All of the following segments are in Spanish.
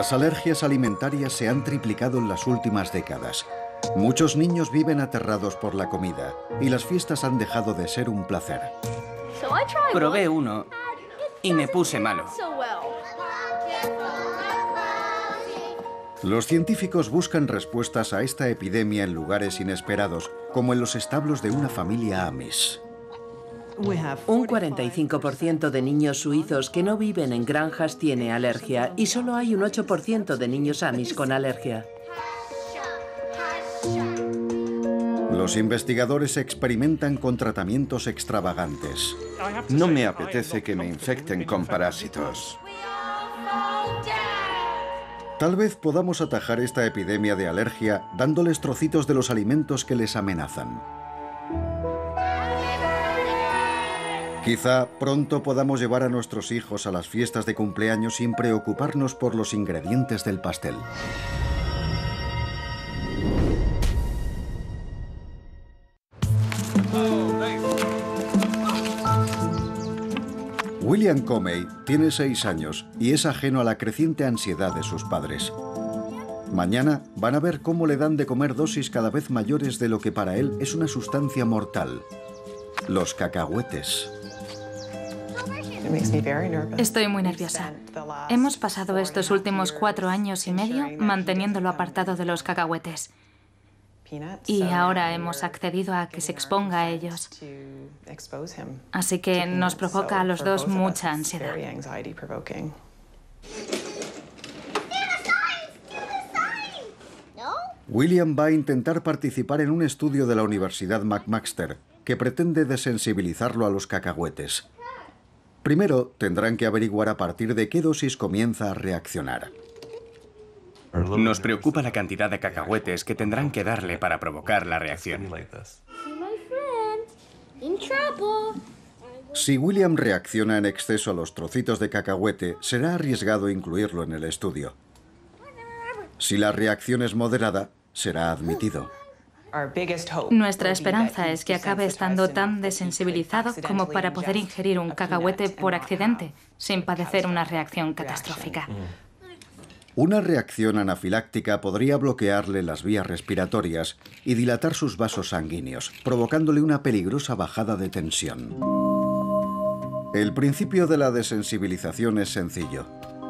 Las alergias alimentarias se han triplicado en las últimas décadas. Muchos niños viven aterrados por la comida y las fiestas han dejado de ser un placer. Probé uno y me puse malo. Los científicos buscan respuestas a esta epidemia en lugares inesperados, como en los establos de una familia Amish. Un 45% de niños suizos que no viven en granjas tiene alergia y solo hay un 8% de niños Amish con alergia. Los investigadores experimentan con tratamientos extravagantes. No me apetece que me infecten con parásitos. Tal vez podamos atajar esta epidemia de alergia dándoles trocitos de los alimentos que les amenazan. Quizá pronto podamos llevar a nuestros hijos a las fiestas de cumpleaños sin preocuparnos por los ingredientes del pastel. William Comey tiene seis años y es ajeno a la creciente ansiedad de sus padres. Mañana van a ver cómo le dan de comer dosis cada vez mayores de lo que para él es una sustancia mortal, los cacahuetes. Estoy muy nerviosa. Hemos pasado estos últimos cuatro años y medio manteniéndolo apartado de los cacahuetes. Y ahora hemos accedido a que se exponga a ellos. Así que nos provoca a los dos mucha ansiedad. William va a intentar participar en un estudio de la Universidad McMaster que pretende desensibilizarlo a los cacahuetes. Primero tendrán que averiguar a partir de qué dosis comienza a reaccionar. Nos preocupa la cantidad de cacahuetes que tendrán que darle para provocar la reacción. Si William reacciona en exceso a los trocitos de cacahuete, será arriesgado incluirlo en el estudio. Si la reacción es moderada, será admitido. Nuestra esperanza es que acabe estando tan desensibilizado como para poder ingerir un cacahuete por accidente, sin padecer una reacción catastrófica. Una reacción anafiláctica podría bloquearle las vías respiratorias y dilatar sus vasos sanguíneos, provocándole una peligrosa bajada de tensión. El principio de la desensibilización es sencillo.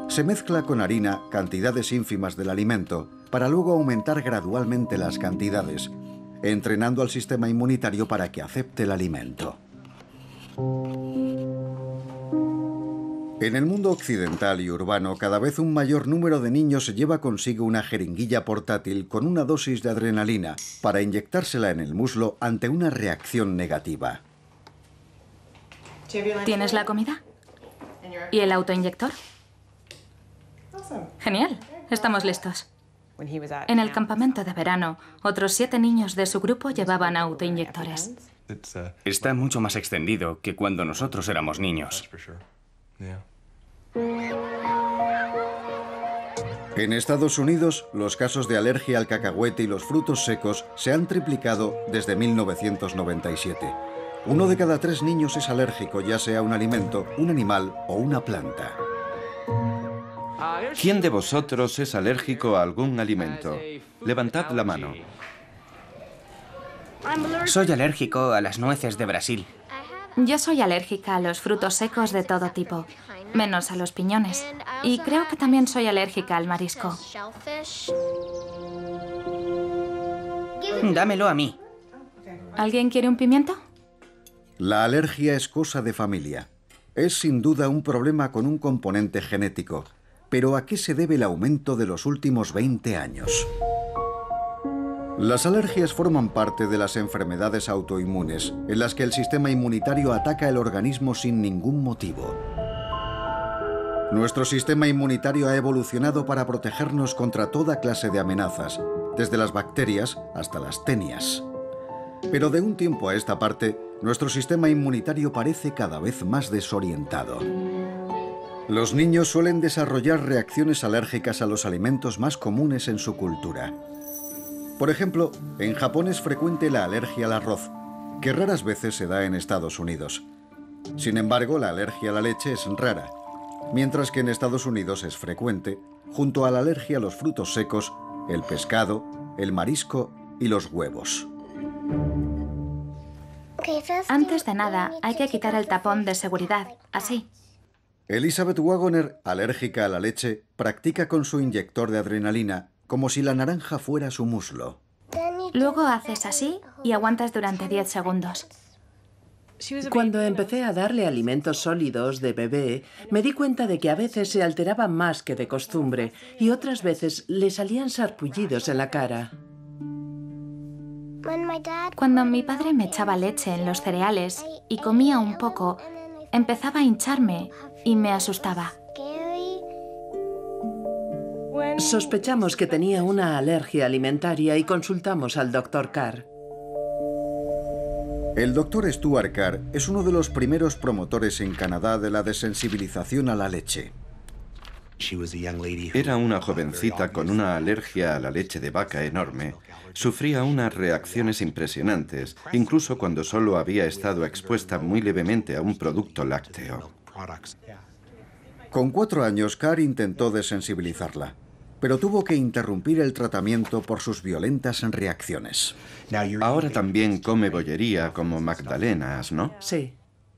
Se mezcla con harina cantidades ínfimas del alimento para luego aumentar gradualmente las cantidades, entrenando al sistema inmunitario para que acepte el alimento. En el mundo occidental y urbano, cada vez un mayor número de niños lleva consigo una jeringuilla portátil con una dosis de adrenalina para inyectársela en el muslo ante una reacción negativa. ¿Tienes la comida? ¿Y el autoinyector? Genial, estamos listos. En el campamento de verano, otros siete niños de su grupo llevaban autoinyectores. Está mucho más extendido que cuando nosotros éramos niños. En Estados Unidos, los casos de alergia al cacahuete y los frutos secos se han triplicado desde 1997. Uno de cada tres niños es alérgico, ya sea a un alimento, un animal o una planta. ¿Quién de vosotros es alérgico a algún alimento? Levantad la mano. Soy alérgico a las nueces de Brasil. Yo soy alérgica a los frutos secos de todo tipo, menos a los piñones. Y creo que también soy alérgica al marisco. Dámelo a mí. ¿Alguien quiere un pimiento? La alergia es cosa de familia. Es sin duda un problema con un componente genético. Pero ¿a qué se debe el aumento de los últimos 20 años? Las alergias forman parte de las enfermedades autoinmunes, en las que el sistema inmunitario ataca el organismo sin ningún motivo. Nuestro sistema inmunitario ha evolucionado para protegernos contra toda clase de amenazas, desde las bacterias hasta las tenias. Pero de un tiempo a esta parte, nuestro sistema inmunitario parece cada vez más desorientado. Los niños suelen desarrollar reacciones alérgicas a los alimentos más comunes en su cultura. Por ejemplo, en Japón es frecuente la alergia al arroz, que raras veces se da en Estados Unidos. Sin embargo, la alergia a la leche es rara. mientras que en Estados Unidos es frecuente, junto a la alergia a los frutos secos, el pescado, el marisco y los huevos. Antes de nada, hay que quitar el tapón de seguridad, así. Elizabeth Wagoner, alérgica a la leche, practica con su inyector de adrenalina como si la naranja fuera su muslo. Luego haces así y aguantas durante 10 segundos. Cuando empecé a darle alimentos sólidos de bebé, me di cuenta de que a veces se alteraba más que de costumbre y otras veces le salían sarpullidos en la cara. Cuando mi padre me echaba leche en los cereales y comía un poco, empezaba a hincharme y me asustaba. Sospechamos que tenía una alergia alimentaria y consultamos al doctor Carr. El doctor Stuart Carr es uno de los primeros promotores en Canadá de la desensibilización a la leche. Era una jovencita con una alergia a la leche de vaca enorme. Sufría unas reacciones impresionantes, incluso cuando solo había estado expuesta muy levemente a un producto lácteo. Con cuatro años, Carr intentó desensibilizarla, pero tuvo que interrumpir el tratamiento por sus violentas reacciones. Ahora también come bollería como magdalenas, ¿no? Sí.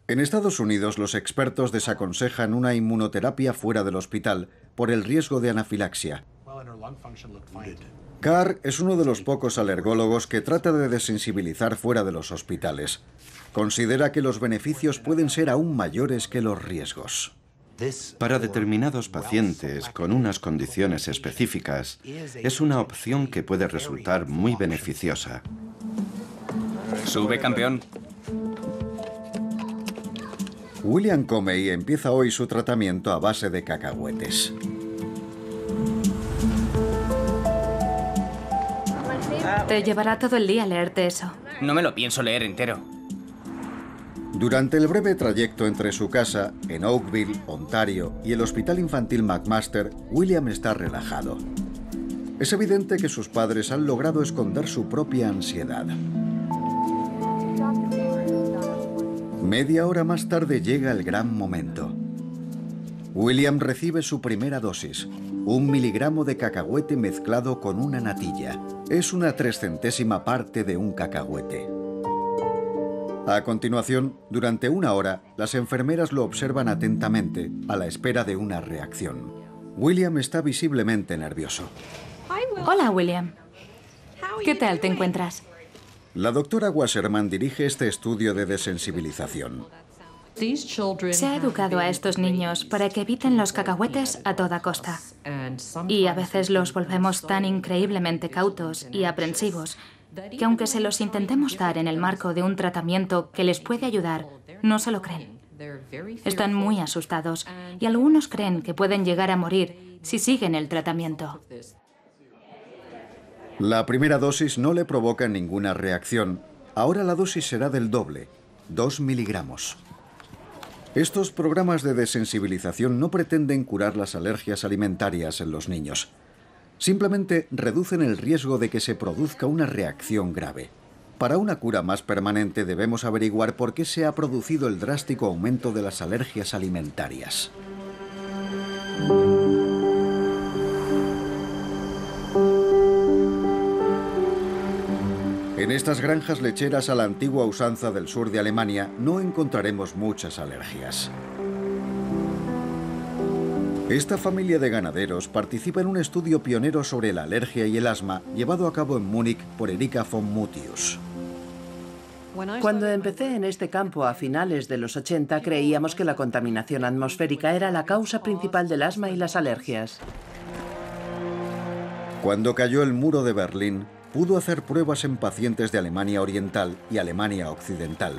En Estados Unidos, los expertos desaconsejan una inmunoterapia fuera del hospital por el riesgo de anafilaxia. Carr es uno de los pocos alergólogos que trata de desensibilizar fuera de los hospitales. Considera que los beneficios pueden ser aún mayores que los riesgos. Para determinados pacientes con unas condiciones específicas, es una opción que puede resultar muy beneficiosa. Sube, campeón. William Comey empieza hoy su tratamiento a base de cacahuetes. Te llevará todo el día leerte eso. No me lo pienso leer entero. Durante el breve trayecto entre su casa, en Oakville, Ontario, y el Hospital Infantil McMaster, William está relajado. Es evidente que sus padres han logrado esconder su propia ansiedad. Media hora más tarde llega el gran momento. William recibe su primera dosis, un miligramo de cacahuete mezclado con una natilla. Es una trescentésima parte de un cacahuete. A continuación, durante una hora, las enfermeras lo observan atentamente, a la espera de una reacción. William está visiblemente nervioso. Hola, William. ¿Qué tal te encuentras? La doctora Wasserman dirige este estudio de desensibilización. Se ha educado a estos niños para que eviten los cacahuetes a toda costa. Y a veces los volvemos tan increíblemente cautos y aprensivos que aunque se los intentemos dar en el marco de un tratamiento que les puede ayudar, no se lo creen. Están muy asustados y algunos creen que pueden llegar a morir si siguen el tratamiento. La primera dosis no le provoca ninguna reacción. Ahora la dosis será del doble, 2 miligramos. Estos programas de desensibilización no pretenden curar las alergias alimentarias en los niños. Simplemente reducen el riesgo de que se produzca una reacción grave. Para una cura más permanente debemos averiguar por qué se ha producido el drástico aumento de las alergias alimentarias. En estas granjas lecheras a la antigua usanza del sur de Alemania no encontraremos muchas alergias. Esta familia de ganaderos participa en un estudio pionero sobre la alergia y el asma llevado a cabo en Múnich por Erika von Mutius. Cuando empecé en este campo a finales de los 80 creíamos que la contaminación atmosférica era la causa principal del asma y las alergias. Cuando cayó el muro de Berlín, pudo hacer pruebas en pacientes de Alemania Oriental y Alemania Occidental.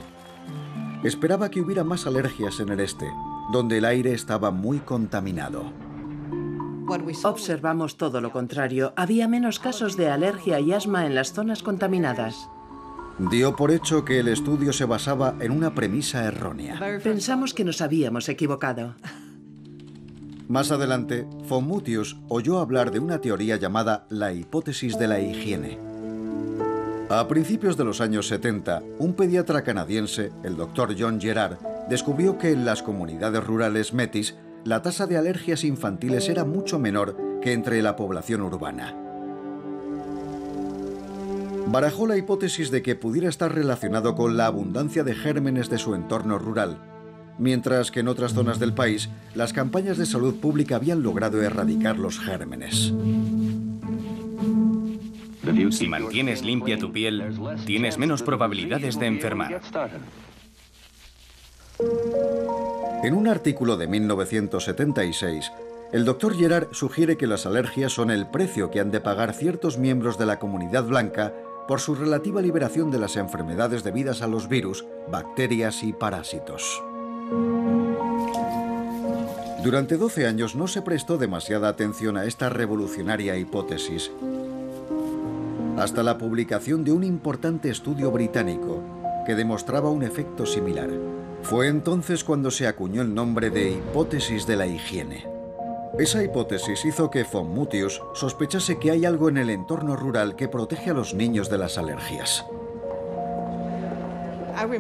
Esperaba que hubiera más alergias en el este, donde el aire estaba muy contaminado. Observamos todo lo contrario. Había menos casos de alergia y asma en las zonas contaminadas. Dio por hecho que el estudio se basaba en una premisa errónea. Pensamos que nos habíamos equivocado. Más adelante, von Mutius oyó hablar de una teoría llamada la hipótesis de la higiene. A principios de los años 70, un pediatra canadiense, el Dr. John Gerard, descubrió que en las comunidades rurales metis la tasa de alergias infantiles era mucho menor que entre la población urbana. Barajó la hipótesis de que pudiera estar relacionado con la abundancia de gérmenes de su entorno rural, mientras que en otras zonas del país las campañas de salud pública habían logrado erradicar los gérmenes. Si mantienes limpia tu piel, tienes menos probabilidades de enfermar. En un artículo de 1976, el doctor Gerard sugiere que las alergias son el precio que han de pagar ciertos miembros de la comunidad blanca por su relativa liberación de las enfermedades debidas a los virus, bacterias y parásitos. Durante 12 años no se prestó demasiada atención a esta revolucionaria hipótesis, hasta la publicación de un importante estudio británico que demostraba un efecto similar. Fue entonces cuando se acuñó el nombre de hipótesis de la higiene. Esa hipótesis hizo que von Mutius sospechase que hay algo en el entorno rural que protege a los niños de las alergias.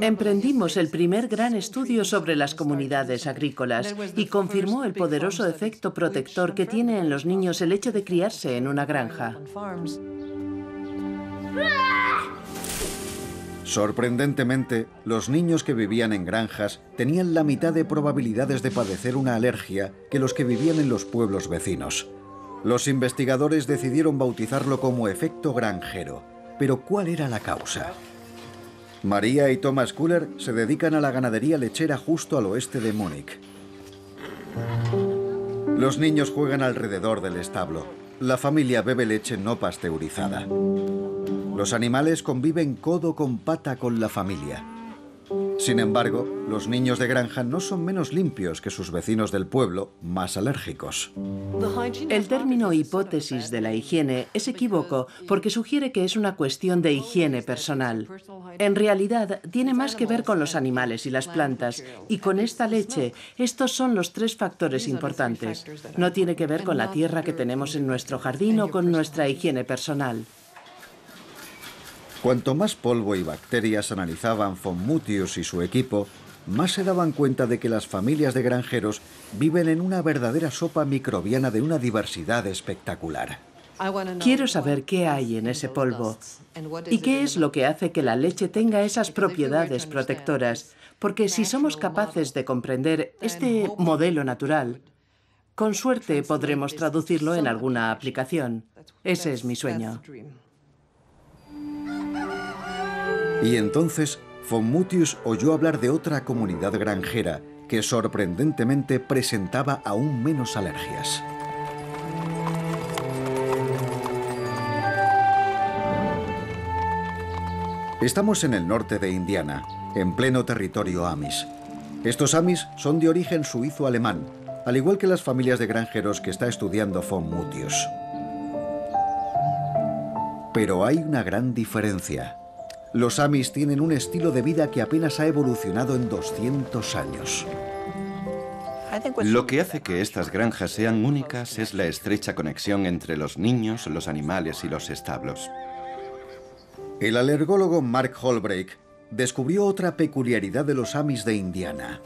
Emprendimos el primer gran estudio sobre las comunidades agrícolas y confirmó el poderoso efecto protector que tiene en los niños el hecho de criarse en una granja. Sorprendentemente, los niños que vivían en granjas tenían la mitad de probabilidades de padecer una alergia que los que vivían en los pueblos vecinos. Los investigadores decidieron bautizarlo como efecto granjero. Pero ¿cuál era la causa? María y Thomas Kuller se dedican a la ganadería lechera justo al oeste de Múnich. Los niños juegan alrededor del establo. La familia bebe leche no pasteurizada. Los animales conviven codo con pata con la familia. Sin embargo, los niños de granja no son menos limpios que sus vecinos del pueblo, más alérgicos. El término hipótesis de la higiene es equívoco porque sugiere que es una cuestión de higiene personal. En realidad, tiene más que ver con los animales y las plantas, y con esta leche, estos son los tres factores importantes. No tiene que ver con la tierra que tenemos en nuestro jardín o con nuestra higiene personal. Cuanto más polvo y bacterias analizaban von Mutius y su equipo, más se daban cuenta de que las familias de granjeros viven en una verdadera sopa microbiana de una diversidad espectacular. Quiero saber qué hay en ese polvo y qué es lo que hace que la leche tenga esas propiedades protectoras, porque si somos capaces de comprender este modelo natural, con suerte podremos traducirlo en alguna aplicación. Ese es mi sueño. Y entonces von Mutius oyó hablar de otra comunidad granjera que sorprendentemente presentaba aún menos alergias. Estamos en el norte de Indiana, en pleno territorio Amis. Estos Amis son de origen suizo-alemán, al igual que las familias de granjeros que está estudiando von Mutius. Pero hay una gran diferencia. Los Amis tienen un estilo de vida que apenas ha evolucionado en 200 años. Lo que hace que estas granjas sean únicas es la estrecha conexión entre los niños, los animales y los establos. El alergólogo Mark Holbreak descubrió otra peculiaridad de los Amis de Indiana.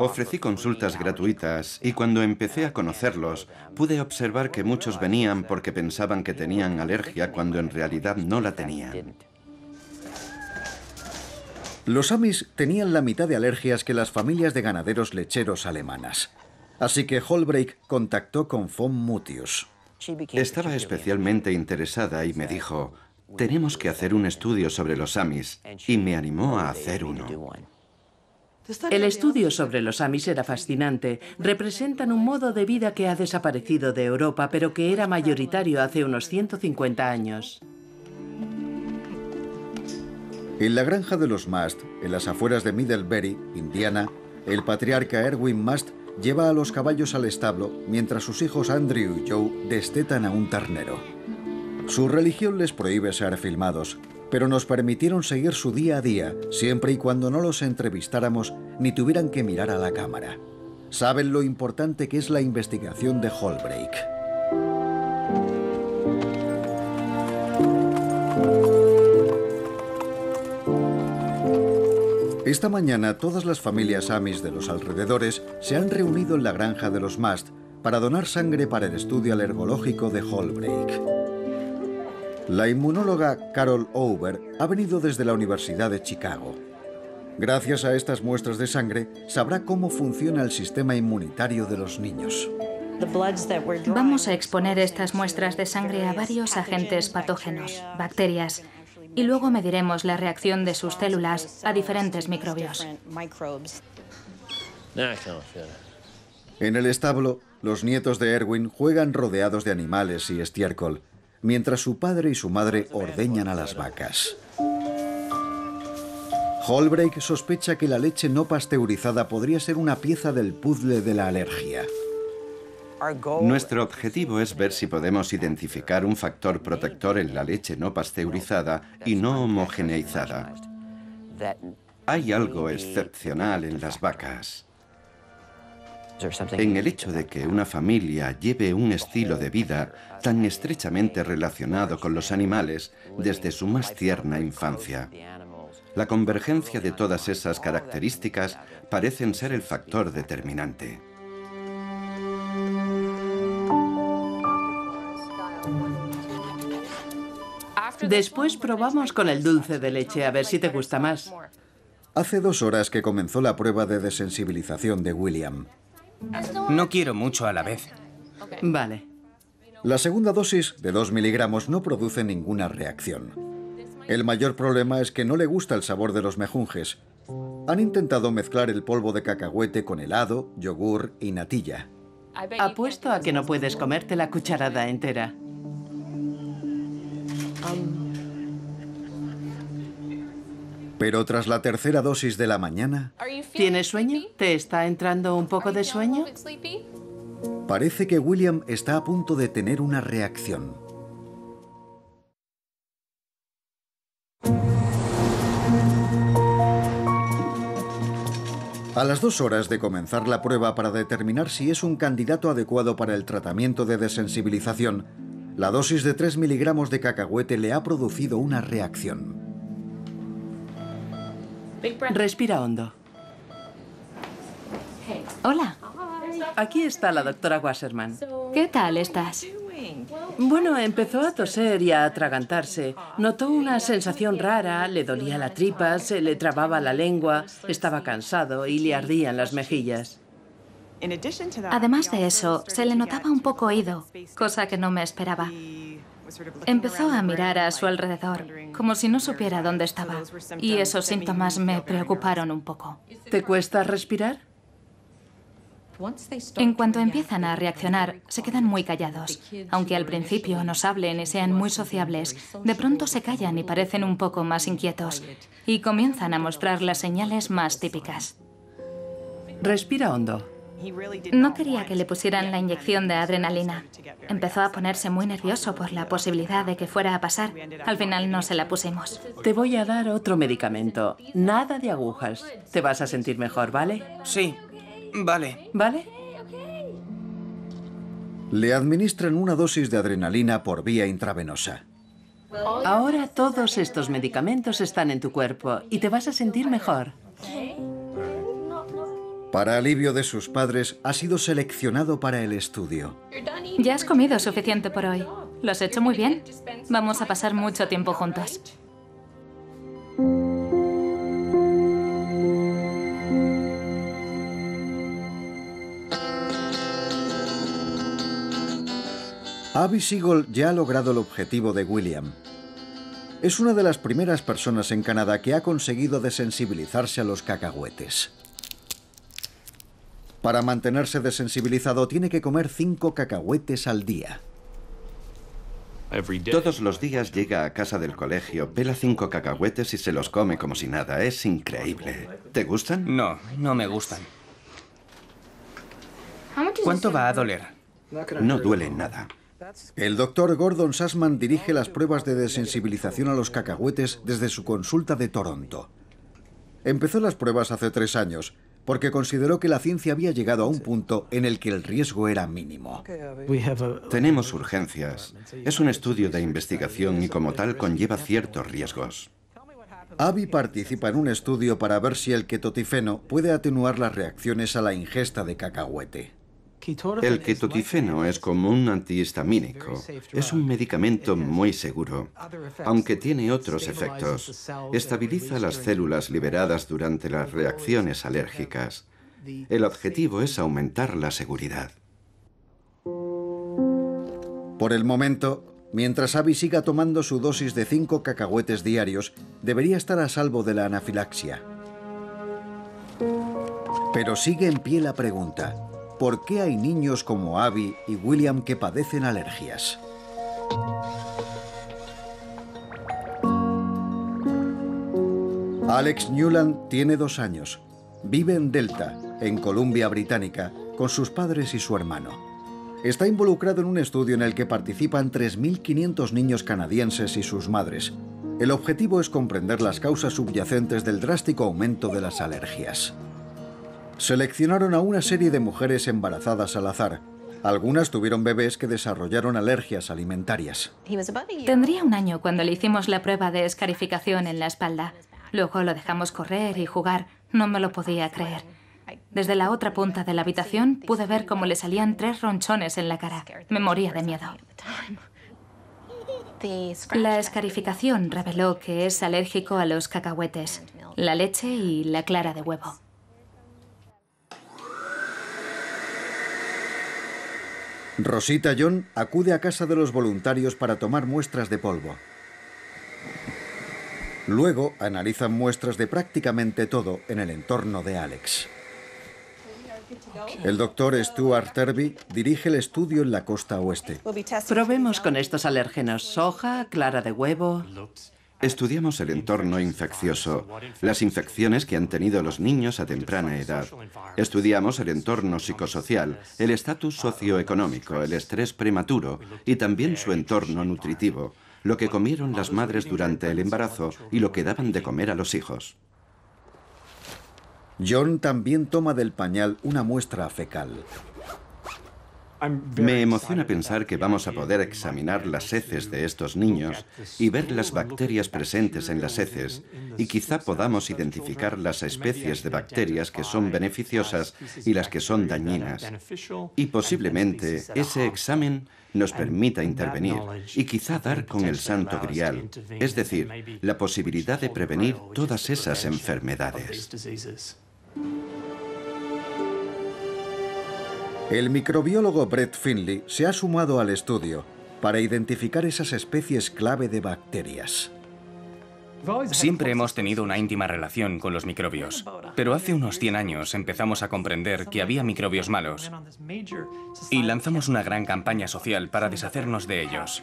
Ofrecí consultas gratuitas y cuando empecé a conocerlos pude observar que muchos venían porque pensaban que tenían alergia cuando en realidad no la tenían. Los Amis tenían la mitad de alergias que las familias de ganaderos lecheros alemanas. Así que Holbreak contactó con von Mutius. Estaba especialmente interesada y me dijo, tenemos que hacer un estudio sobre los Amis, y me animó a hacer uno. El estudio sobre los Amis era fascinante. Representan un modo de vida que ha desaparecido de Europa, pero que era mayoritario hace unos 150 años. En la granja de los Mast, en las afueras de Middlebury, Indiana, el patriarca Erwin Mast lleva a los caballos al establo mientras sus hijos Andrew y Joe destetan a un ternero. Su religión les prohíbe ser filmados, pero nos permitieron seguir su día a día siempre y cuando no los entrevistáramos ni tuvieran que mirar a la cámara. Saben lo importante que es la investigación de Holbreak. Esta mañana todas las familias Amis de los alrededores se han reunido en la granja de los Mast para donar sangre para el estudio alergológico de Hallbreak. La inmunóloga Carol Over ha venido desde la Universidad de Chicago. Gracias a estas muestras de sangre, sabrá cómo funciona el sistema inmunitario de los niños. Vamos a exponer estas muestras de sangre a varios agentes patógenos, bacterias, y luego mediremos la reacción de sus células a diferentes microbios. En el establo, los nietos de Erwin juegan rodeados de animales y estiércol, mientras su padre y su madre ordeñan a las vacas. Holbreak sospecha que la leche no pasteurizada podría ser una pieza del puzzle de la alergia. Nuestro objetivo es ver si podemos identificar un factor protector en la leche no pasteurizada y no homogeneizada. Hay algo excepcional en las vacas. En el hecho de que una familia lleve un estilo de vida tan estrechamente relacionado con los animales desde su más tierna infancia. La convergencia de todas esas características parecen ser el factor determinante. Después probamos con el dulce de leche a ver si te gusta más. Hace dos horas que comenzó la prueba de desensibilización de William. No quiero mucho a la vez. Vale. La segunda dosis de 2 miligramos no produce ninguna reacción. El mayor problema es que no le gusta el sabor de los mejunjes. Han intentado mezclar el polvo de cacahuete con helado, yogur y natilla. Apuesto a que no puedes comerte la cucharada entera. Pero tras la tercera dosis de la mañana, ¿Tienes sueño? ¿Te está entrando un poco de sueño? parece que William está a punto de tener una reacción. A las dos horas de comenzar la prueba para determinar si es un candidato adecuado para el tratamiento de desensibilización, la dosis de 3 miligramos de cacahuete le ha producido una reacción. Respira hondo. Hola, Aquí está la doctora Wasserman. ¿qué tal estás? Bueno, empezó a toser y a atragantarse. Notó una sensación rara, le dolía la tripa, se le trababa la lengua, estaba cansado y le ardían las mejillas. Además de eso, se le notaba un poco oído, cosa que no me esperaba. Empezó a mirar a su alrededor, como si no supiera dónde estaba, y esos síntomas me preocuparon un poco. ¿Te cuesta respirar? En cuanto empiezan a reaccionar, se quedan muy callados. Aunque al principio nos hablen y sean muy sociables, de pronto se callan y parecen un poco más inquietos, y comienzan a mostrar las señales más típicas. Respira hondo. No quería que le pusieran la inyección de adrenalina. Empezó a ponerse muy nervioso por la posibilidad de que fuera a pasar. Al final no se la pusimos. Te voy a dar otro medicamento. Nada de agujas. Te vas a sentir mejor, ¿vale? Sí, vale. ¿Vale? Le administran una dosis de adrenalina por vía intravenosa. Ahora todos estos medicamentos están en tu cuerpo y te vas a sentir mejor. Para alivio de sus padres, ha sido seleccionado para el estudio. Ya has comido suficiente por hoy. Lo has hecho muy bien. Vamos a pasar mucho tiempo juntos. Abby Siegel ya ha logrado el objetivo de William. Es una de las primeras personas en Canadá que ha conseguido desensibilizarse a los cacahuetes. Para mantenerse desensibilizado tiene que comer cinco cacahuetes al día. Todos los días llega a casa del colegio, pela cinco cacahuetes y se los come como si nada. Es increíble. ¿Te gustan? No, no me gustan. ¿Cuánto va a doler? No duelen nada. El doctor Gordon Sassman dirige las pruebas de desensibilización a los cacahuetes desde su consulta de Toronto. Empezó las pruebas hace tres años porque consideró que la ciencia había llegado a un punto en el que el riesgo era mínimo. Tenemos urgencias. Es un estudio de investigación y como tal conlleva ciertos riesgos. Abby participa en un estudio para ver si el ketotifeno puede atenuar las reacciones a la ingesta de cacahuete. El ketotifeno es como un antihistamínico. Es un medicamento muy seguro, aunque tiene otros efectos. Estabiliza las células liberadas durante las reacciones alérgicas. El objetivo es aumentar la seguridad. Por el momento, mientras Abby siga tomando su dosis de 5 cacahuetes diarios, debería estar a salvo de la anafilaxia. Pero sigue en pie la pregunta, ¿por qué hay niños como Abby y William que padecen alergias? Alex Newland tiene dos años. Vive en Delta, en Columbia Británica, con sus padres y su hermano. Está involucrado en un estudio en el que participan 3.500 niños canadienses y sus madres. El objetivo es comprender las causas subyacentes del drástico aumento de las alergias. Seleccionaron a una serie de mujeres embarazadas al azar. Algunas tuvieron bebés que desarrollaron alergias alimentarias. Tendría un año cuando le hicimos la prueba de escarificación en la espalda. Luego lo dejamos correr y jugar. No me lo podía creer. Desde la otra punta de la habitación pude ver cómo le salían tres ronchones en la cara. Me moría de miedo. La escarificación reveló que es alérgico a los cacahuetes, la leche y la clara de huevo. Rosita John acude a casa de los voluntarios para tomar muestras de polvo. Luego analizan muestras de prácticamente todo en el entorno de Alex. El doctor Stuart Terby dirige el estudio en la costa oeste. Probemos con estos alérgenos. Soja, clara de huevo. Estudiamos el entorno infeccioso, las infecciones que han tenido los niños a temprana edad. Estudiamos el entorno psicosocial, el estatus socioeconómico, el estrés prematuro y también su entorno nutritivo, lo que comieron las madres durante el embarazo y lo que daban de comer a los hijos. John también toma del pañal una muestra fecal. Me emociona pensar que vamos a poder examinar las heces de estos niños y ver las bacterias presentes en las heces y quizá podamos identificar las especies de bacterias que son beneficiosas y las que son dañinas. Y posiblemente ese examen nos permita intervenir y quizá dar con el santo grial, es decir, la posibilidad de prevenir todas esas enfermedades. El microbiólogo Brett Finley se ha sumado al estudio para identificar esas especies clave de bacterias. Siempre hemos tenido una íntima relación con los microbios, pero hace unos 100 años empezamos a comprender que había microbios malos y lanzamos una gran campaña social para deshacernos de ellos.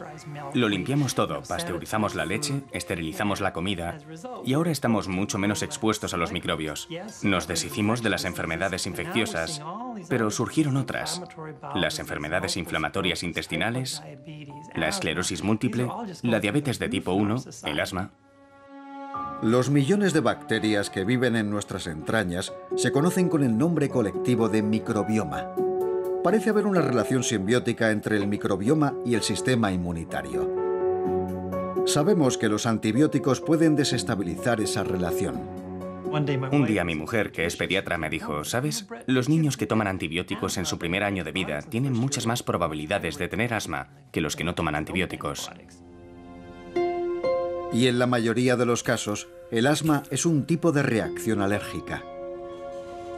Lo limpiamos todo, pasteurizamos la leche, esterilizamos la comida y ahora estamos mucho menos expuestos a los microbios. Nos deshicimos de las enfermedades infecciosas, pero surgieron otras. Las enfermedades inflamatorias intestinales, la esclerosis múltiple, la diabetes de tipo 1, el asma. Los millones de bacterias que viven en nuestras entrañas se conocen con el nombre colectivo de microbioma. Parece haber una relación simbiótica entre el microbioma y el sistema inmunitario. Sabemos que los antibióticos pueden desestabilizar esa relación. Un día mi mujer, que es pediatra, me dijo, ¿sabes? Los niños que toman antibióticos en su primer año de vida tienen muchas más probabilidades de tener asma que los que no toman antibióticos. Y en la mayoría de los casos, el asma es un tipo de reacción alérgica.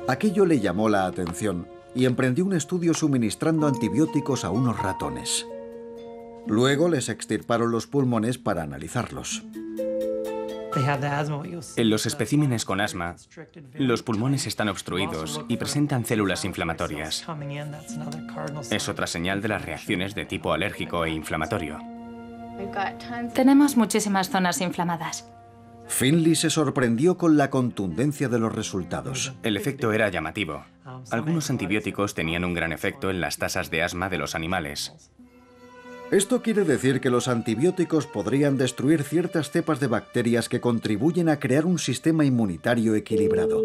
Aquello le llamó la atención y emprendió un estudio suministrando antibióticos a unos ratones. Luego les extirparon los pulmones para analizarlos. En los especímenes con asma, los pulmones están obstruidos y presentan células inflamatorias. Es otra señal de las reacciones de tipo alérgico e inflamatorio. Tenemos muchísimas zonas inflamadas. Finley se sorprendió con la contundencia de los resultados. El efecto era llamativo. Algunos antibióticos tenían un gran efecto en las tasas de asma de los animales. Esto quiere decir que los antibióticos podrían destruir ciertas cepas de bacterias que contribuyen a crear un sistema inmunitario equilibrado.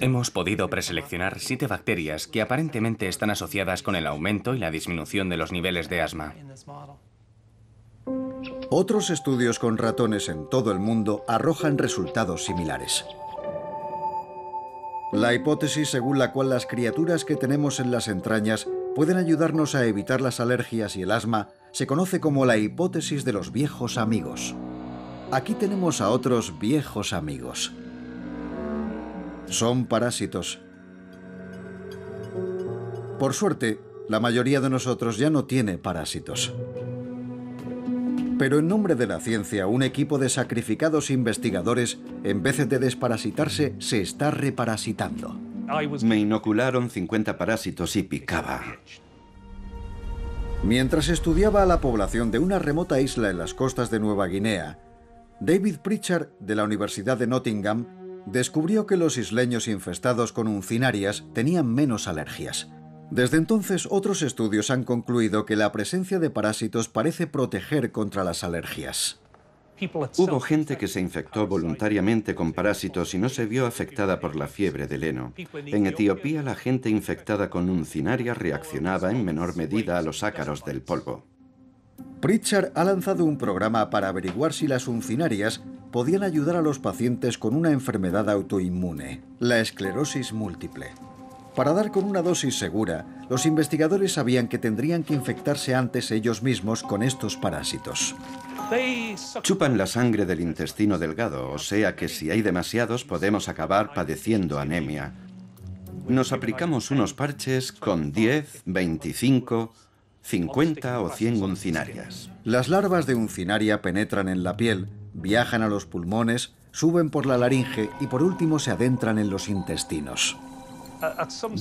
Hemos podido preseleccionar siete bacterias que aparentemente están asociadas con el aumento y la disminución de los niveles de asma. Otros estudios con ratones en todo el mundo arrojan resultados similares. La hipótesis según la cual las criaturas que tenemos en las entrañas pueden ayudarnos a evitar las alergias y el asma se conoce como la hipótesis de los viejos amigos. Aquí tenemos a otros viejos amigos. Son parásitos. Por suerte, la mayoría de nosotros ya no tiene parásitos. Pero en nombre de la ciencia, un equipo de sacrificados investigadores, en vez de desparasitarse, se está reparasitando. Me inocularon 50 parásitos y picaba. Mientras estudiaba a la población de una remota isla en las costas de Nueva Guinea, David Pritchard, de la Universidad de Nottingham, descubrió que los isleños infestados con uncinarias tenían menos alergias. Desde entonces, otros estudios han concluido que la presencia de parásitos parece proteger contra las alergias. Hubo gente que se infectó voluntariamente con parásitos y no se vio afectada por la fiebre del heno. En Etiopía, la gente infectada con uncinaria reaccionaba en menor medida a los ácaros del polvo. Pritchard ha lanzado un programa para averiguar si las uncinarias podían ayudar a los pacientes con una enfermedad autoinmune, la esclerosis múltiple. Para dar con una dosis segura, los investigadores sabían que tendrían que infectarse antes ellos mismos con estos parásitos. Chupan la sangre del intestino delgado, o sea que si hay demasiados podemos acabar padeciendo anemia. Nos aplicamos unos parches con 10, 25, 50 o 100 uncinarias. Las larvas de uncinaria penetran en la piel, viajan a los pulmones, suben por la laringe y por último se adentran en los intestinos.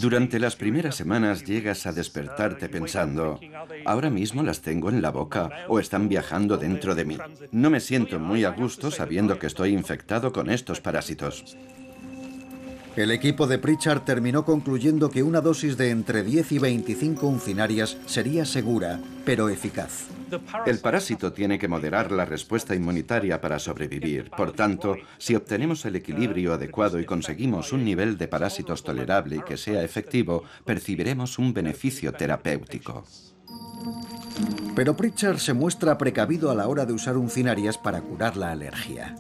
Durante las primeras semanas llegas a despertarte pensando, ahora mismo las tengo en la boca o están viajando dentro de mí. No me siento muy a gusto sabiendo que estoy infectado con estos parásitos. El equipo de Pritchard terminó concluyendo que una dosis de entre 10 y 25 uncinarias sería segura, pero eficaz. El parásito tiene que moderar la respuesta inmunitaria para sobrevivir. Por tanto, si obtenemos el equilibrio adecuado y conseguimos un nivel de parásitos tolerable y que sea efectivo, percibiremos un beneficio terapéutico. Pero Pritchard se muestra precavido a la hora de usar uncinarias para curar la alergia.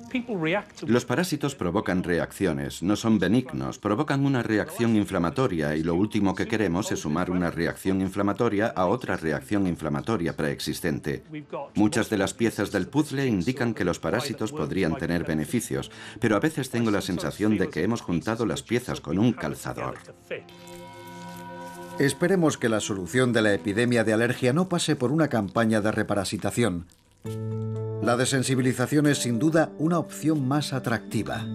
Los parásitos provocan reacciones, no son benignos, provocan una reacción inflamatoria y lo último que queremos es sumar una reacción inflamatoria a otra reacción inflamatoria preexistente. Muchas de las piezas del puzzle indican que los parásitos podrían tener beneficios, pero a veces tengo la sensación de que hemos juntado las piezas con un calzador. Esperemos que la solución de la epidemia de alergia no pase por una campaña de reparasitación. La desensibilización es sin duda una opción más atractiva.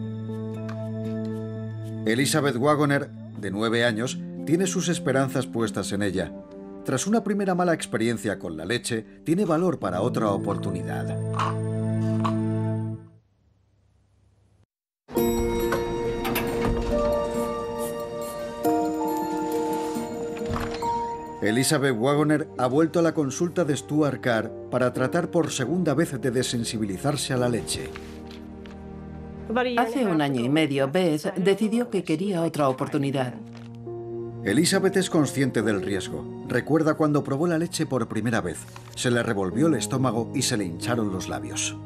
Elizabeth Wagoner, de nueve años, tiene sus esperanzas puestas en ella. Tras una primera mala experiencia con la leche, tiene valor para otra oportunidad. Elizabeth Wagoner ha vuelto a la consulta de Stuart Carr para tratar por segunda vez de desensibilizarse a la leche. Hace un año y medio, Beth decidió que quería otra oportunidad. Elizabeth es consciente del riesgo. Recuerda cuando probó la leche por primera vez. Se le revolvió el estómago y se le hincharon los labios.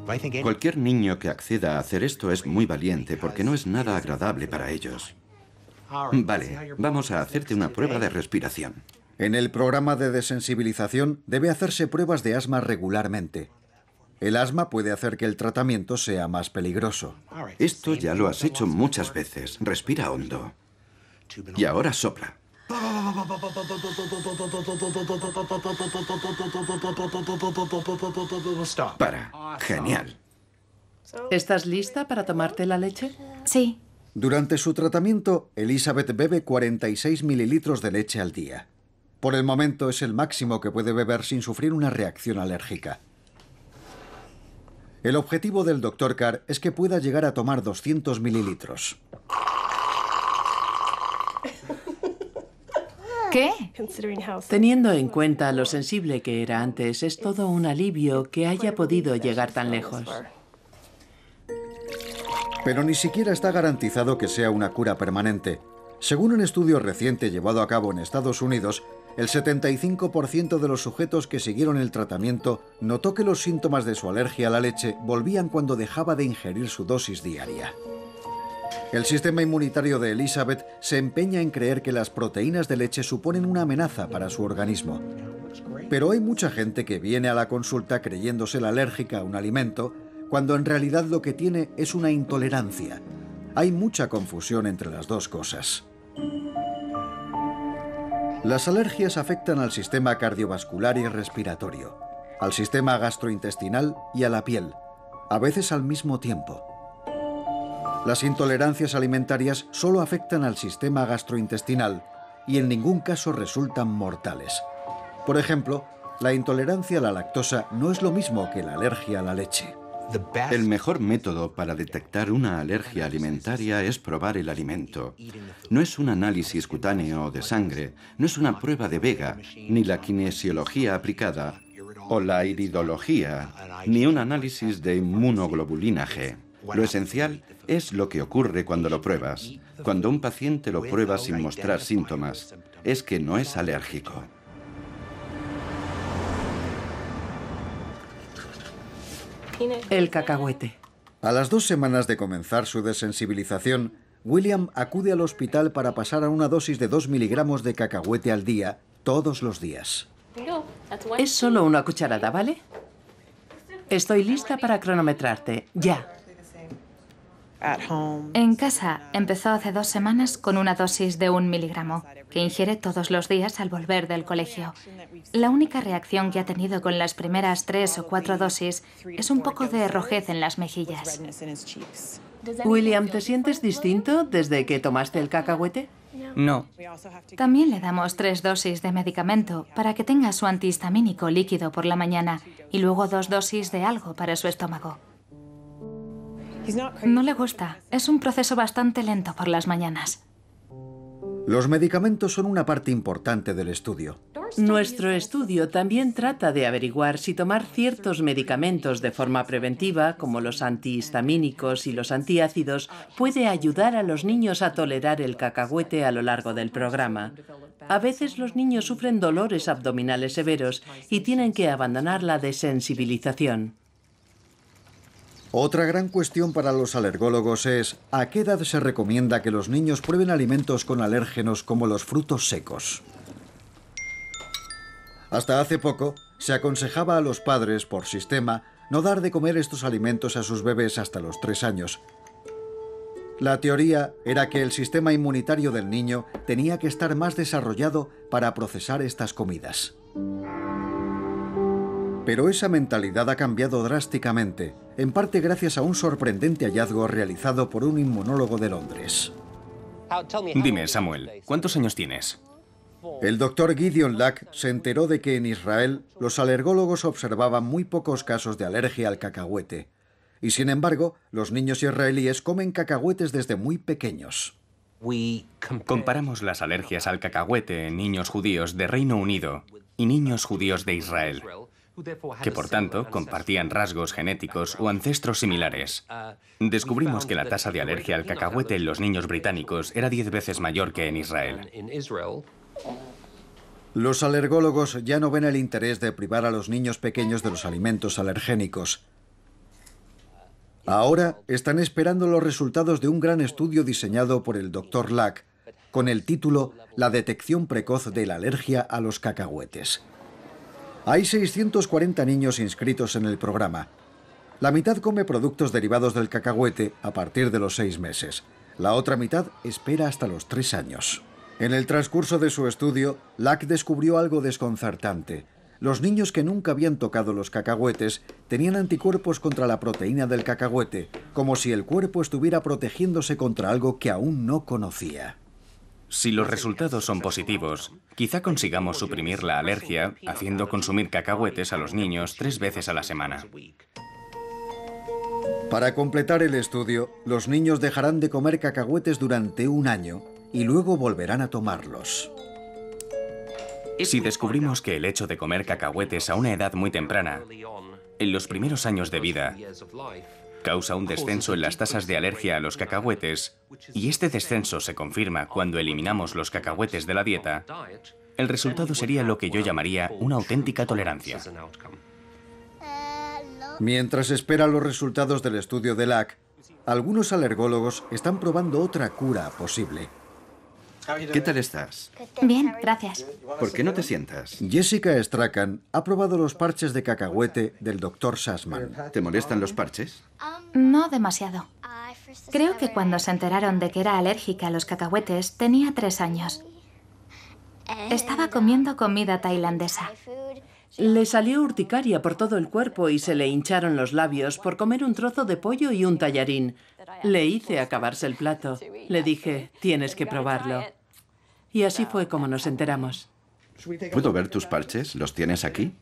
Cualquier niño que acceda a hacer esto es muy valiente porque no es nada agradable para ellos. Vale, vamos a hacerte una prueba de respiración. En el programa de desensibilización debe hacerse pruebas de asma regularmente. El asma puede hacer que el tratamiento sea más peligroso. Esto ya lo has hecho muchas veces. Respira hondo. Y ahora sopla. Para. Genial. ¿Estás lista para tomarte la leche? Sí. Durante su tratamiento, Elizabeth bebe 46 mililitros de leche al día. Por el momento es el máximo que puede beber sin sufrir una reacción alérgica. El objetivo del Dr. Carr es que pueda llegar a tomar 200 mililitros. ¿Qué? Teniendo en cuenta lo sensible que era antes, es todo un alivio que haya podido llegar tan lejos. Pero ni siquiera está garantizado que sea una cura permanente. Según un estudio reciente llevado a cabo en Estados Unidos, el 75% de los sujetos que siguieron el tratamiento notó que los síntomas de su alergia a la leche volvían cuando dejaba de ingerir su dosis diaria. El sistema inmunitario de Elizabeth se empeña en creer que las proteínas de leche suponen una amenaza para su organismo. Pero hay mucha gente que viene a la consulta creyéndose alérgica a un alimento, cuando en realidad lo que tiene es una intolerancia. Hay mucha confusión entre las dos cosas. Las alergias afectan al sistema cardiovascular y respiratorio, al sistema gastrointestinal y a la piel, a veces al mismo tiempo. Las intolerancias alimentarias solo afectan al sistema gastrointestinal y en ningún caso resultan mortales. Por ejemplo, la intolerancia a la lactosa no es lo mismo que la alergia a la leche. El mejor método para detectar una alergia alimentaria es probar el alimento. No es un análisis cutáneo de sangre, no es una prueba de Vega, ni la kinesiología aplicada, o la iridología, ni un análisis de inmunoglobulina G. Lo esencial es lo que ocurre cuando lo pruebas. Cuando un paciente lo prueba sin mostrar síntomas, es que no es alérgico. El cacahuete. A las dos semanas de comenzar su desensibilización, William acude al hospital para pasar a una dosis de 2 miligramos de cacahuete al día, todos los días. Es solo una cucharada, ¿vale? Estoy lista para cronometrarte. Ya. En casa empezó hace dos semanas con una dosis de un miligramo, que ingiere todos los días al volver del colegio. La única reacción que ha tenido con las primeras tres o cuatro dosis es un poco de rojez en las mejillas. William, ¿te sientes distinto desde que tomaste el cacahuete? No. También le damos tres dosis de medicamento para que tenga su antihistamínico líquido por la mañana y luego dos dosis de algo para su estómago. No le gusta. Es un proceso bastante lento por las mañanas. Los medicamentos son una parte importante del estudio. Nuestro estudio también trata de averiguar si tomar ciertos medicamentos de forma preventiva, como los antihistamínicos y los antiácidos, puede ayudar a los niños a tolerar el cacahuete a lo largo del programa. A veces los niños sufren dolores abdominales severos y tienen que abandonar la desensibilización. Otra gran cuestión para los alergólogos es ¿a qué edad se recomienda que los niños prueben alimentos con alérgenos como los frutos secos? Hasta hace poco se aconsejaba a los padres, por sistema, no dar de comer estos alimentos a sus bebés hasta los tres años. La teoría era que el sistema inmunitario del niño tenía que estar más desarrollado para procesar estas comidas. Pero esa mentalidad ha cambiado drásticamente, en parte gracias a un sorprendente hallazgo realizado por un inmunólogo de Londres. Dime, Samuel, ¿cuántos años tienes? El doctor Gideon Lack se enteró de que en Israel los alergólogos observaban muy pocos casos de alergia al cacahuete. Y sin embargo, los niños israelíes comen cacahuetes desde muy pequeños. Comparamos las alergias al cacahuete en niños judíos de Reino Unido y niños judíos de Israel que por tanto compartían rasgos genéticos o ancestros similares. Descubrimos que la tasa de alergia al cacahuete en los niños británicos era diez veces mayor que en Israel. Los alergólogos ya no ven el interés de privar a los niños pequeños de los alimentos alergénicos. Ahora están esperando los resultados de un gran estudio diseñado por el Dr. Lack con el título La detección precoz de la alergia a los cacahuetes. Hay 640 niños inscritos en el programa. La mitad come productos derivados del cacahuete a partir de los seis meses. La otra mitad espera hasta los tres años. En el transcurso de su estudio, Lack descubrió algo desconcertante. Los niños que nunca habían tocado los cacahuetes tenían anticuerpos contra la proteína del cacahuete, como si el cuerpo estuviera protegiéndose contra algo que aún no conocía. Si los resultados son positivos, quizá consigamos suprimir la alergia haciendo consumir cacahuetes a los niños tres veces a la semana. Para completar el estudio, los niños dejarán de comer cacahuetes durante un año y luego volverán a tomarlos. Si descubrimos que el hecho de comer cacahuetes a una edad muy temprana, en los primeros años de vida, causa un descenso en las tasas de alergia a los cacahuetes, y este descenso se confirma cuando eliminamos los cacahuetes de la dieta, el resultado sería lo que yo llamaría una auténtica tolerancia. Mientras espera los resultados del estudio de LAC, algunos alergólogos están probando otra cura posible. ¿Qué tal estás? Bien, gracias. ¿Por qué no te sientas? Jessica Strachan ha probado los parches de cacahuete del Dr. Sassman. ¿Te molestan los parches? No demasiado. Creo que cuando se enteraron de que era alérgica a los cacahuetes tenía tres años. Estaba comiendo comida tailandesa. Le salió urticaria por todo el cuerpo y se le hincharon los labios por comer un trozo de pollo y un tallarín. Le hice acabarse el plato. Le dije, tienes que probarlo. Y así fue como nos enteramos. ¿Puedo ver tus parches? ¿Los tienes aquí?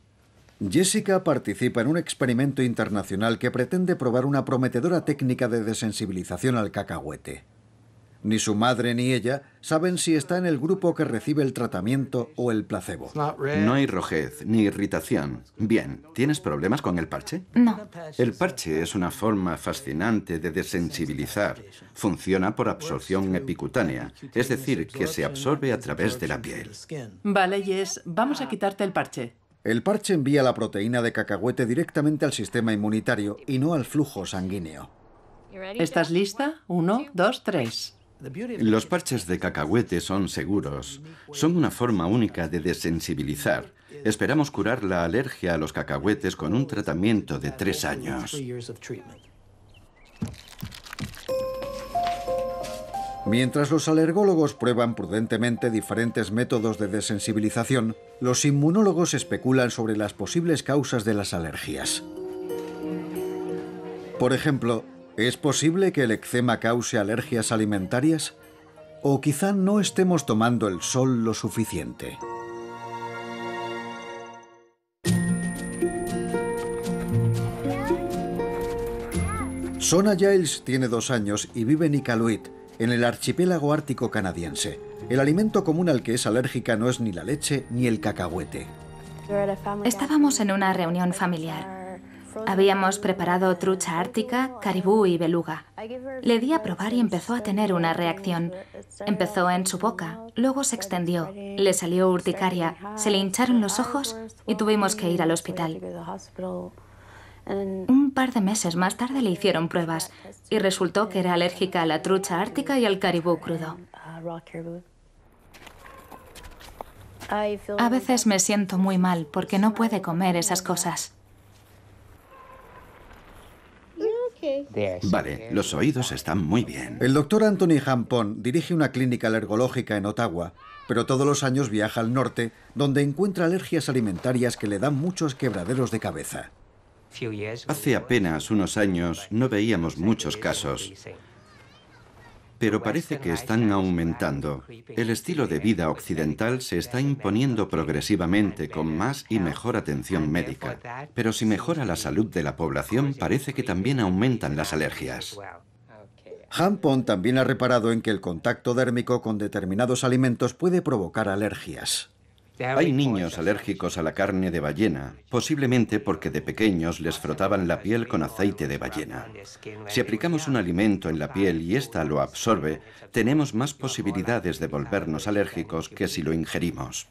Jessica participa en un experimento internacional que pretende probar una prometedora técnica de desensibilización al cacahuete. Ni su madre ni ella saben si está en el grupo que recibe el tratamiento o el placebo. No hay rojez ni irritación. Bien, ¿tienes problemas con el parche? No. El parche es una forma fascinante de desensibilizar. Funciona por absorción epicutánea, es decir, que se absorbe a través de la piel. Vale, Jess, vamos a quitarte el parche. El parche envía la proteína de cacahuete directamente al sistema inmunitario y no al flujo sanguíneo. ¿Estás lista? Uno, dos, tres. Los parches de cacahuete son seguros. Son una forma única de desensibilizar. Esperamos curar la alergia a los cacahuetes con un tratamiento de tres años. Mientras los alergólogos prueban prudentemente diferentes métodos de desensibilización, los inmunólogos especulan sobre las posibles causas de las alergias. Por ejemplo, ¿Es posible que el eczema cause alergias alimentarias? ¿O quizá no estemos tomando el sol lo suficiente? Sona Giles tiene dos años y vive en Iqaluit, en el archipiélago ártico canadiense. El alimento común al que es alérgica no es ni la leche ni el cacahuete. Estábamos en una reunión familiar. Habíamos preparado trucha ártica, caribú y beluga. Le di a probar y empezó a tener una reacción. Empezó en su boca, luego se extendió, le salió urticaria, se le hincharon los ojos y tuvimos que ir al hospital. Un par de meses más tarde le hicieron pruebas y resultó que era alérgica a la trucha ártica y al caribú crudo. A veces me siento muy mal porque no puede comer esas cosas. Vale, los oídos están muy bien. El doctor Anthony Hampon dirige una clínica alergológica en Ottawa, pero todos los años viaja al norte, donde encuentra alergias alimentarias que le dan muchos quebraderos de cabeza. Hace apenas unos años no veíamos muchos casos pero parece que están aumentando. El estilo de vida occidental se está imponiendo progresivamente con más y mejor atención médica. Pero si mejora la salud de la población, parece que también aumentan las alergias. Hampon también ha reparado en que el contacto dérmico con determinados alimentos puede provocar alergias. Hay niños alérgicos a la carne de ballena, posiblemente porque de pequeños les frotaban la piel con aceite de ballena. Si aplicamos un alimento en la piel y ésta lo absorbe, tenemos más posibilidades de volvernos alérgicos que si lo ingerimos.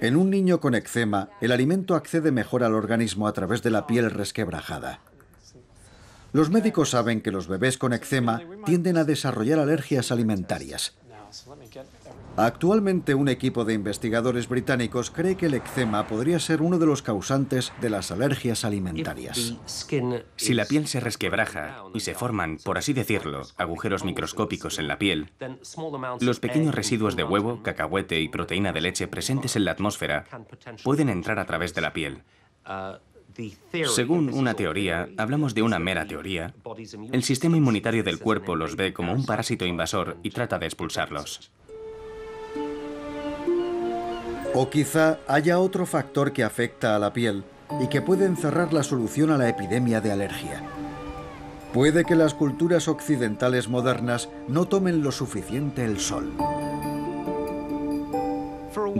En un niño con eczema, el alimento accede mejor al organismo a través de la piel resquebrajada. Los médicos saben que los bebés con eczema tienden a desarrollar alergias alimentarias. Actualmente un equipo de investigadores británicos cree que el eczema podría ser uno de los causantes de las alergias alimentarias. Si la piel se resquebraja y se forman, por así decirlo, agujeros microscópicos en la piel, los pequeños residuos de huevo, cacahuete y proteína de leche presentes en la atmósfera pueden entrar a través de la piel. Según una teoría, hablamos de una mera teoría, el sistema inmunitario del cuerpo los ve como un parásito invasor y trata de expulsarlos. O quizá haya otro factor que afecta a la piel y que puede encerrar la solución a la epidemia de alergia. Puede que las culturas occidentales modernas no tomen lo suficiente el sol.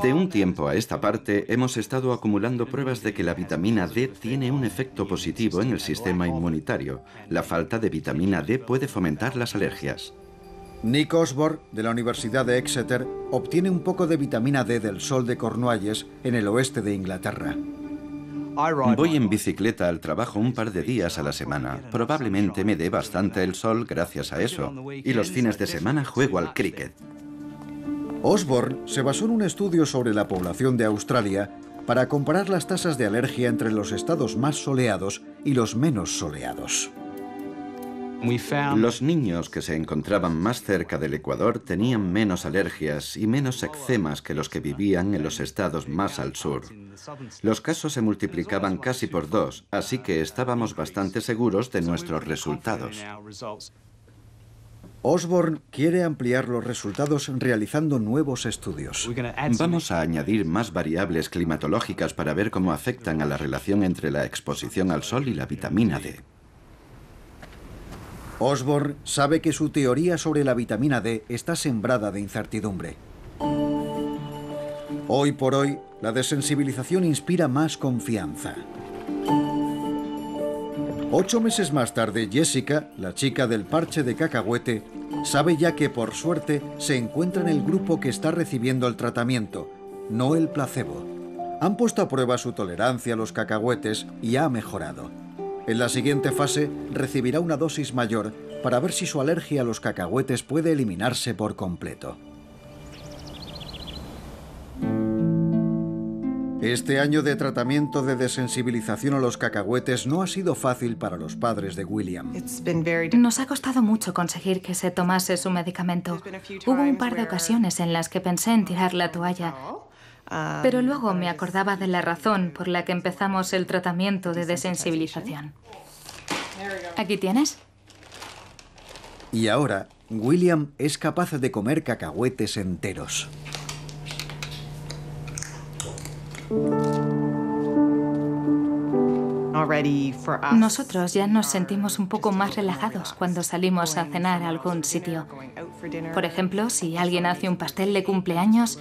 De un tiempo a esta parte hemos estado acumulando pruebas de que la vitamina D tiene un efecto positivo en el sistema inmunitario. La falta de vitamina D puede fomentar las alergias. Nick Osborne, de la Universidad de Exeter, obtiene un poco de vitamina D del sol de Cornualles, en el oeste de Inglaterra. Voy en bicicleta al trabajo un par de días a la semana. Probablemente me dé bastante el sol gracias a eso. Y los fines de semana juego al cricket. Osborne se basó en un estudio sobre la población de Australia para comparar las tasas de alergia entre los estados más soleados y los menos soleados. Los niños que se encontraban más cerca del Ecuador tenían menos alergias y menos eczemas que los que vivían en los estados más al sur. Los casos se multiplicaban casi por dos, así que estábamos bastante seguros de nuestros resultados. Osborne quiere ampliar los resultados realizando nuevos estudios. Vamos a añadir más variables climatológicas para ver cómo afectan a la relación entre la exposición al sol y la vitamina D. Osborne sabe que su teoría sobre la vitamina D está sembrada de incertidumbre. Hoy por hoy, la desensibilización inspira más confianza. Ocho meses más tarde, Jessica, la chica del parche de cacahuete, sabe ya que por suerte se encuentra en el grupo que está recibiendo el tratamiento, no el placebo. Han puesto a prueba su tolerancia a los cacahuetes y ha mejorado. En la siguiente fase recibirá una dosis mayor para ver si su alergia a los cacahuetes puede eliminarse por completo. Este año de tratamiento de desensibilización a los cacahuetes no ha sido fácil para los padres de William. Nos ha costado mucho conseguir que se tomase su medicamento. Hubo un par de ocasiones en las que pensé en tirar la toalla, pero luego me acordaba de la razón por la que empezamos el tratamiento de desensibilización. Aquí tienes. Y ahora, William es capaz de comer cacahuetes enteros. Nosotros ya nos sentimos un poco más relajados cuando salimos a cenar a algún sitio. Por ejemplo, si alguien hace un pastel de cumpleaños,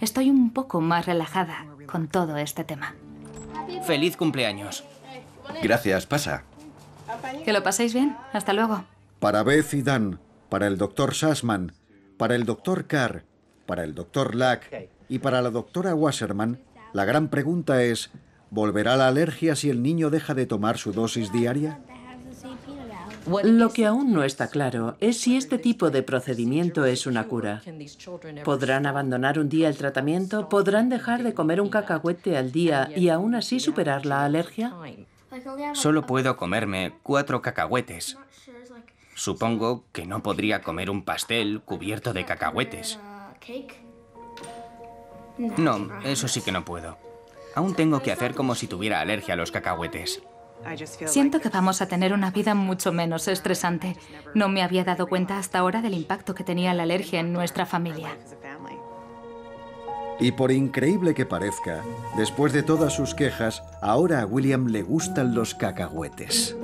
estoy un poco más relajada con todo este tema. Feliz cumpleaños. Gracias, pasa. Que lo paséis bien. Hasta luego. Para Beth y Dan, para el doctor Sassman, para el doctor Carr, para el doctor Lack y para la doctora Wasserman, la gran pregunta es, ¿volverá la alergia si el niño deja de tomar su dosis diaria? Lo que aún no está claro es si este tipo de procedimiento es una cura. ¿Podrán abandonar un día el tratamiento? ¿Podrán dejar de comer un cacahuete al día y aún así superar la alergia? Solo puedo comerme cuatro cacahuetes. Supongo que no podría comer un pastel cubierto de cacahuetes. No, eso sí que no puedo. Aún tengo que hacer como si tuviera alergia a los cacahuetes. Siento que vamos a tener una vida mucho menos estresante. No me había dado cuenta hasta ahora del impacto que tenía la alergia en nuestra familia. Y por increíble que parezca, después de todas sus quejas, ahora a William le gustan los cacahuetes.